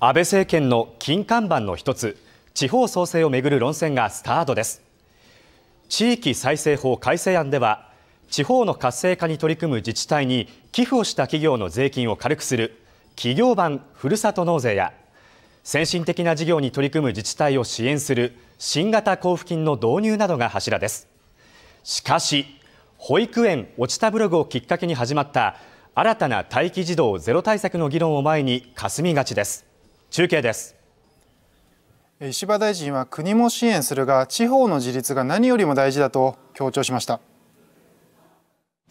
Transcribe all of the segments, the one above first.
安倍政権の金看板の一つ地方創生をめぐる論戦がスタートです。地域再生法改正案では地方の活性化に取り組む自治体に寄付をした企業の税金を軽くする企業版ふるさと納税や先進的な事業に取り組む自治体を支援する新型交付金の導入などが柱です。しかし保育園落ちたブログをきっかけに始まった新たな待機児童ゼロ対策の議論を前に霞みがちです。中継です。石破大臣は国も支援するが地方の自立が何よりも大事だと強調しました。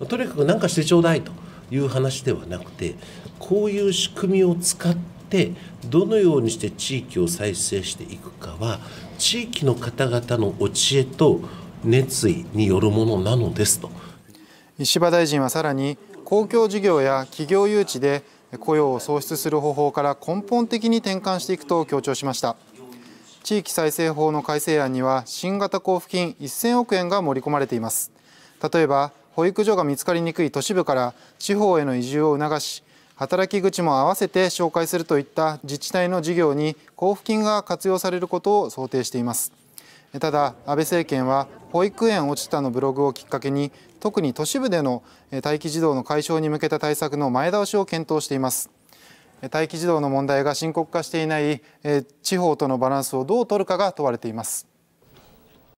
とにかく何かしてちょうだいという話ではなくてこういう仕組みを使ってどのようにして地域を再生していくかは地域の方々のお知恵と熱意によるものなのですと。石破大臣はさらに公共事業や企業誘致で雇用を創出する方法から根本的に転換していくと強調しました。地域再生法の改正案には新型交付金1000億円が盛り込まれています。例えば保育所が見つかりにくい都市部から地方への移住を促し働き口も合わせて紹介するといった自治体の事業に交付金が活用されることを想定しています。ただ安倍政権は保育園落ちたのブログをきっかけに特に都市部での待機児童の解消に向けた対策の前倒しを検討しています。待機児童の問題が深刻化していない地方とのバランスをどう取るかが問われています。